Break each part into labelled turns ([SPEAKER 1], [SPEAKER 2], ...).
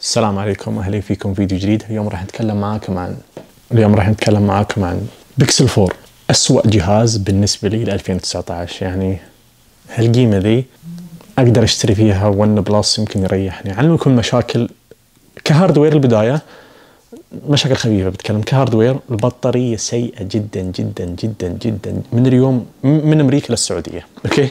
[SPEAKER 1] السلام عليكم أهلا فيكم فيديو جديد. اليوم راح نتكلم معاكم عن اليوم راح نتكلم معاكم عن بيكسل 4 أسوأ جهاز بالنسبة لي ل 2019 يعني هالقيمة ذي أقدر أشتري فيها ون بلس يمكن يريحني. علمكم مشاكل. ك hardware البداية مشاكل خفيفة بتكلم ك hardware. البطارية سيئة جدا جدا جدا جدا. من اليوم من أمريكا للسعودية. okay؟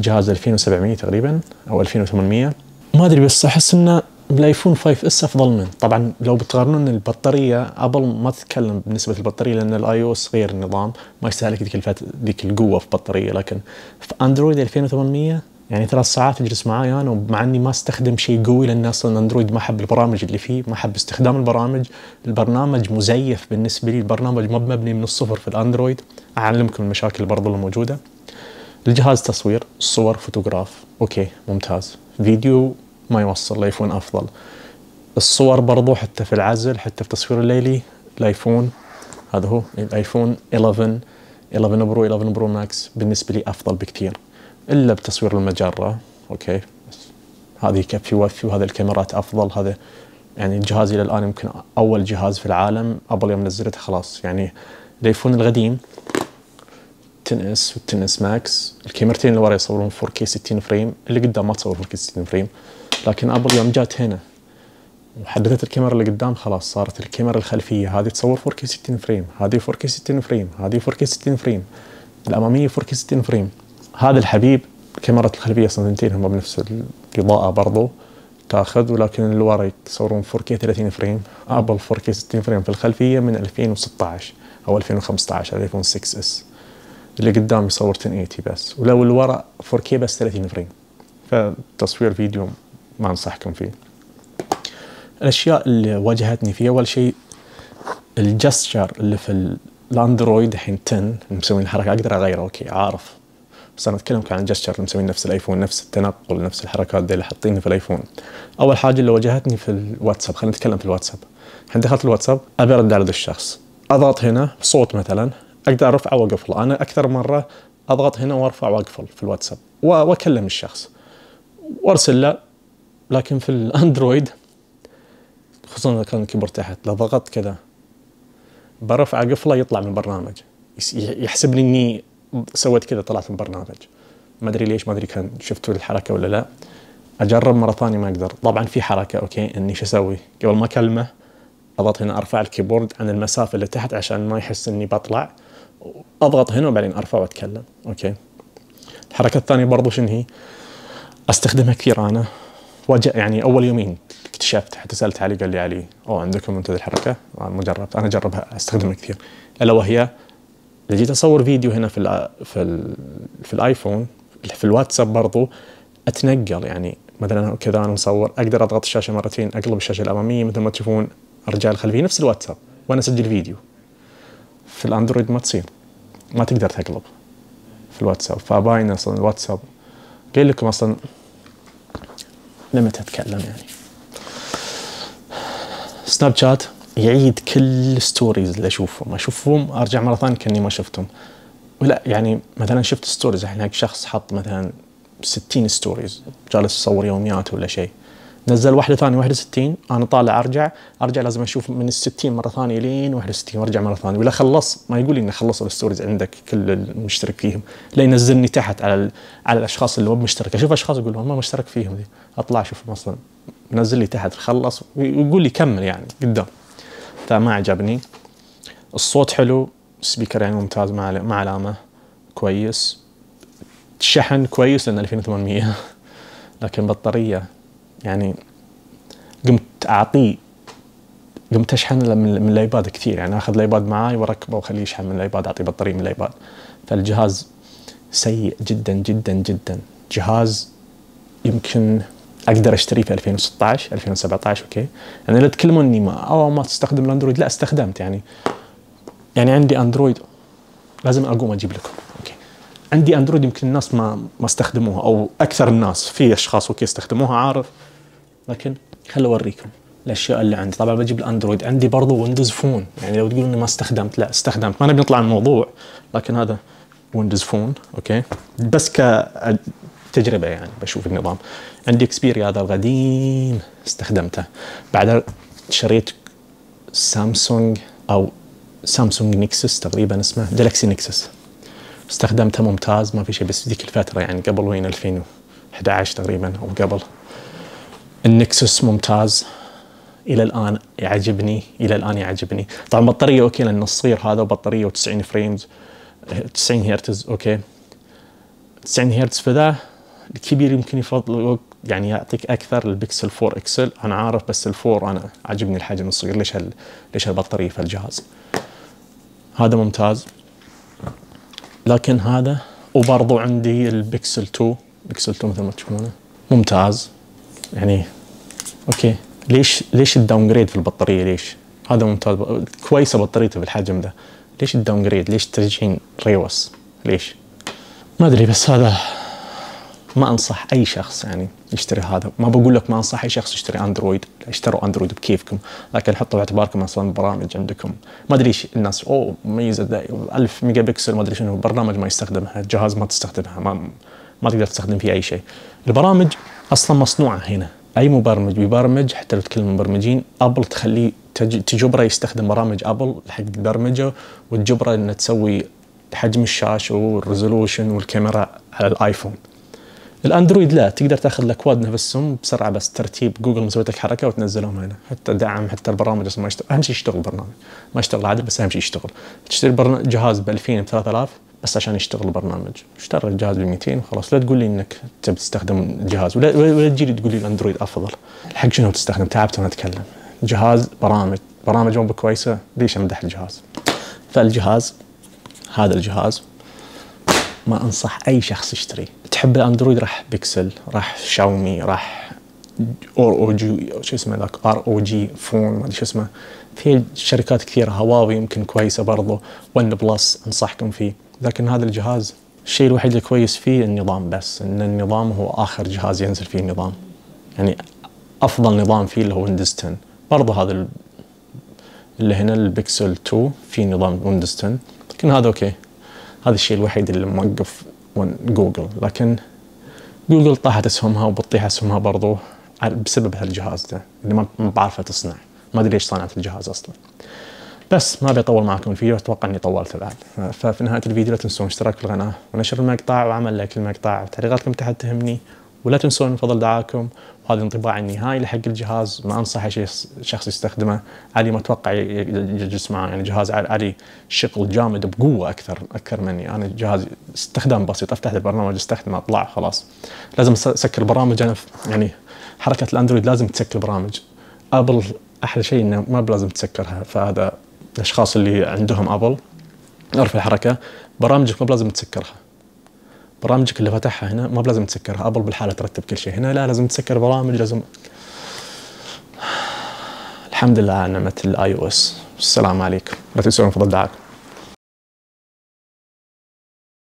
[SPEAKER 1] جهاز 2700 تقريبا أو 2800 ما أدري بس أحس انه الآيفون 5 إس أفضل منه. طبعا لو بتقارنون البطارية أبل ما تتكلم بالنسبة للبطاريه لأن ال iOS غير النظام. ما يستهلك ذيك الفت... ذيك القوة في البطاريه لكن في أندرويد 2800 يعني ثلاث ساعات تجلس معاي أنا ومع إني ما أستخدم شيء قوي لأن أصلا اندرويد ما أحب البرامج اللي فيه ما أحب استخدام البرامج. البرنامج مزيف بالنسبة لي البرنامج ما مبني من الصفر في الأندرويد. أعلمكم المشاكل برضو الموجودة. الجهاز تصوير صور فوتوغراف. okay ممتاز. فيديو ما يوصل الايفون أفضل. الصور برضو حتى في العزل حتى في التصوير الليلي الايفون هذا هو الايفون 11 11 برو 11 برو ماكس بالنسبة لي أفضل بكثير إلا بتصوير المجرة okay. هذه يكفي يوفي وهذا الكاميرات أفضل. هذا يعني جهازي إلى الان يمكن أول جهاز في العالم. أبل يوم نزلته خلاص. يعني الايفون القديم 10 اس وال 10 اس ماكس. الكاميرتين اللي ورا يصورون 4K 60 frame. اللي قدام ما تصور 4K 60 frame. لكن أبل يوم جات هنا وحدثت الكاميرا اللي قدام خلاص صارت الكاميرا الخلفية. هذه تصور 4K 60 frame هذه 4K 60 frame هذه 4K 60 frame. الأمامية 4K 60 frame. هذا الحبيب كاميرا الخلفية اثنتين هم بنفس الإضاءة برضو تأخذ ولكن اللي ورا يصورون 4K 30 frame. أبل 4K 60 frame في الخلفية من 2016 أو 2015 الايفون 6 اس اللي قدام يصور 1080 بس. ولو اللي ورا 4K بس 30 frame. فتصوير فيديو ما أنصحكم فيه. الأشياء اللي واجهتني فيه أول شيء ال gesture اللي في الأندرويد الحين 10 مسوين الحركه أقدر أغيره. okay عارف. بس أنا أتكلم عن الجستشر اللي مسوين نفس الآيفون نفس التنقل نفس الحركات دي اللي حاطينها في الآيفون. أول حاجة اللي واجهتني في الواتساب خلينا نتكلم في الواتساب. الحين دخلت الواتساب أبي أرد على الشخص. أضغط هنا صوت مثلا أقدر أرفع وأقفل. أنا أكثر مرة أضغط هنا وأرفع وأقفل في الواتساب وأكلم الشخص. وأرسل له لكن في الأندرويد خصوصا إذا كان الكيبورد تحت لو ضغطت كذا. برفع قفله يطلع من البرنامج. يحسبني إني سويت كذا طلعت من البرنامج. ما أدري ليش ما أدري كان شفتوا الحركة ولا لا. أجرب مرة ثانية ما أقدر. طبعا في حركة okay إني شو أسوي؟ قبل ما أكلمه أضغط هنا أرفع ال keyboard عن المسافه اللي تحت عشان ما يحس إني بطلع. أضغط هنا وبعدين أرفع وأتكلم. okay. الحركة الثانية برضو شنو هي؟ أستخدمها كثير أنا. وجه يعني أول يومين اكتشفت حتى سألت علي قال لي علي أو عندكم انت الحركة. أنا ما جربت أنا أجربها أستخدمها كثير. ألا وهي جيت أصور فيديو هنا في ال في ال في الآيفون في الواتساب برضو أتنقل يعني مثلا كذا أنا مصور أقدر أضغط الشاشة مرتين أقلب الشاشة الأمامية مثل ما تشوفون أرجع الخلفيه نفس الواتساب وأنا أسجل فيديو. في الأندرويد ما تصير ما تقدر تقلب في الواتساب فباين أصلا الواتساب. قايل لكم أصلا لما تتكلم يعني. سناب شات يعيد كل stories اللي أشوفهم. أشوفهم أرجع مرة ثانية كأني ما شفتهم. ولا يعني مثلا شفت stories الحين شخص حط مثلا 60 stories جالس يصور يوميات ولا شيء. نزل واحدة ثانية 61 أنا طالع أرجع أرجع لازم أشوف من ال 60 مرة ثانية لين 61 وأرجع مرة ثانية. ولا خلص ما يقول لي انه خلص ال stories عندك كل المشترك فيهم. لا ينزلني تحت على على الأشخاص اللي مو مشترك أشوف أشخاص يقول ما مشترك فيهم دي أطلع أشوف أصلا منزل لي تحت خلص ويقول لي كمل يعني قدام. فما عجبني. الصوت حلو سبيكر يعني ممتاز مع علامة. كويس. الشحن كويس لأن 2800 لكن بطارية يعني قمت اعطيه قمت أشحن من, من الأيباد كثير. يعني أخذ الأيباد معاي وأركبه وأخليه يشحن من الأيباد أعطيه بطارية من الأيباد. فالجهاز سيء جدا جدا جدا. جهاز يمكن أقدر أشتريه في 2016 2017 okay. يعني لا تكلمون إني ما أو ما تستخدم الأندرويد. لا استخدمت. يعني يعني عندي أندرويد لازم أقوم أجيب لكم okay. عندي أندرويد يمكن الناس ما ما استخدموها أو أكثر الناس. في أشخاص okay استخدموها عارف. لكن خل أوريكم الأشياء اللي عندي. طبعا بجيب الأندرويد. عندي برضو ويندوز فون يعني لو تقولون إني ما استخدمت لا استخدمت. ما نبي نطلع عن الموضوع لكن هذا ويندوز فون okay؟ بس ك تجربه يعني بشوف النظام. عندي اكسبيريا هذا القديم استخدمته. بعدها شريت سامسونج أو سامسونج نيكسس تقريبا اسمه جالكسي نيكسس استخدمته ممتاز ما في شيء بس ذيك الفترة يعني قبل وين؟ 2011 تقريبا أو قبل. النكسس ممتاز. إلى الآن يعجبني إلى الآن يعجبني. طبعا بطارية okay لأن الصغير هذا وبطارية و90 frames 90 هرتز okay. 90 هرتز فذا الكبير يمكن يفضل يعني يعطيك أكثر البكسل 4 XL. أنا عارف بس ال four أنا عاجبني الحجم الصغير. ليش هال ليش هالبطارية في الجهاز؟ هذا ممتاز. لكن هذا وبرضو عندي البكسل 2 بكسل 2 مثل ما تشوفونه. ممتاز. يعني okay. ليش ليش ال downgrade في البطارية؟ ليش؟ هذا ممتاز. كويسة بطاريته بالحجم ده. ليش ال downgrade؟ ليش ترجعين reverse؟ ليش؟ ما أدري بس هذا ما أنصح أي شخص يعني يشتري هذا. ما بقول لك ما أنصح أي شخص يشتري أندرويد. اشتروا أندرويد بكيفكم. لكن حطوا باعتباركم أصلا برامج عندكم. ما أدري إيش الناس أوه ميزه 1000 ميجا بكسل ما أدري شنو. برنامج ما يستخدمها. الجهاز ما تستخدمها. ما ما تقدر تستخدم فيه أي شيء. البرامج أصلا مصنوعة هنا. أي مبرمج بيبرمج حتى لو تكلم المبرمجين أبل تخليه تجبره يستخدم برامج أبل حق البرمجة وتجبره انه تسوي حجم الشاشة وال resolution والكاميرا على الآيفون. الأندرويد لا تقدر تأخذ الأكواد نفسهم بسرعة بس ترتيب جوجل مسوي لك حركة وتنزلهم هنا. حتى دعم حتى البرامج أصلا ما يشتغل أهم شيء يشتغل البرنامج ما يشتغل عادي بس أهم شيء يشتغل. تشتري جهاز ب 2000 ب 3000 بس عشان يشتغل البرنامج. اشتري الجهاز ب 200 وخلاص لا تقول لي إنك تبي تستخدم الجهاز ولا, ولا تجي لي تقول لي الأندرويد أفضل. الحق شنو تستخدم؟ تعبت وأنا أتكلم. جهاز برامج. برامج مو كويسه ليش أمدح الجهاز؟ فالجهاز هذا الجهاز ما أنصح أي شخص يشتري تحب الأندرويد؟ راح بيكسل راح شاومي راح ROG شو اسمه ذاك؟ ROG Phone ما أدري شو اسمه. في شركات كثيرة هواوي يمكن كويسة برضو. ون بلس أنصحكم فيه. لكن هذا الجهاز الشيء الوحيد الكويس فيه النظام بس إن النظام هو آخر جهاز ينزل فيه النظام. يعني أفضل نظام فيه اللي هو ويندوز 10 برضه هذا اللي هنا البيكسل 2 في نظام ويندوز 10 لكن هذا okay. هذا الشيء الوحيد اللي موقف جوجل. لكن جوجل طاحت أسهمها وبتطيح أسهمها برضو بسبب هالجهاز ده اللي ما بعرفه تصنع. ما أدري ليش صنعت الجهاز أصلا. بس ما بيطول معكم الفيديو أتوقع إني طولت بعد. ففي نهاية الفيديو لا تنسون اشتراك في القناة ونشر المقطع وعمل like للمقطع تعليقاتكم تحت تهمني ولا تنسون من فضل دعاكم. وهذا الانطباع النهائي لحق الجهاز. ما أنصح أي شخص يستخدمه. علي ما أتوقع يجلس معه. يعني جهاز علي شغل جامد بقوة أكثر أكثر مني. أنا جهاز استخدام بسيط. أفتح البرنامج أستخدمه أطلع خلاص. لازم أسكر البرامج. أنا يعني حركة الأندرويد لازم تسكر البرامج. أبل أحلى شيء إنه ما بلازم تسكرها. فهذا الأشخاص اللي عندهم ابل ارفع الحركة برامجك ما بلازم تسكرها. برامجك اللي فتحها هنا ما بلازم تسكرها. ابل بالحالة ترتب كل شيء هنا لا لازم تسكر برامج لازم الحمد لله على نعمة ال iOS السلام عليكم. لا تنسون فضل دعاكم.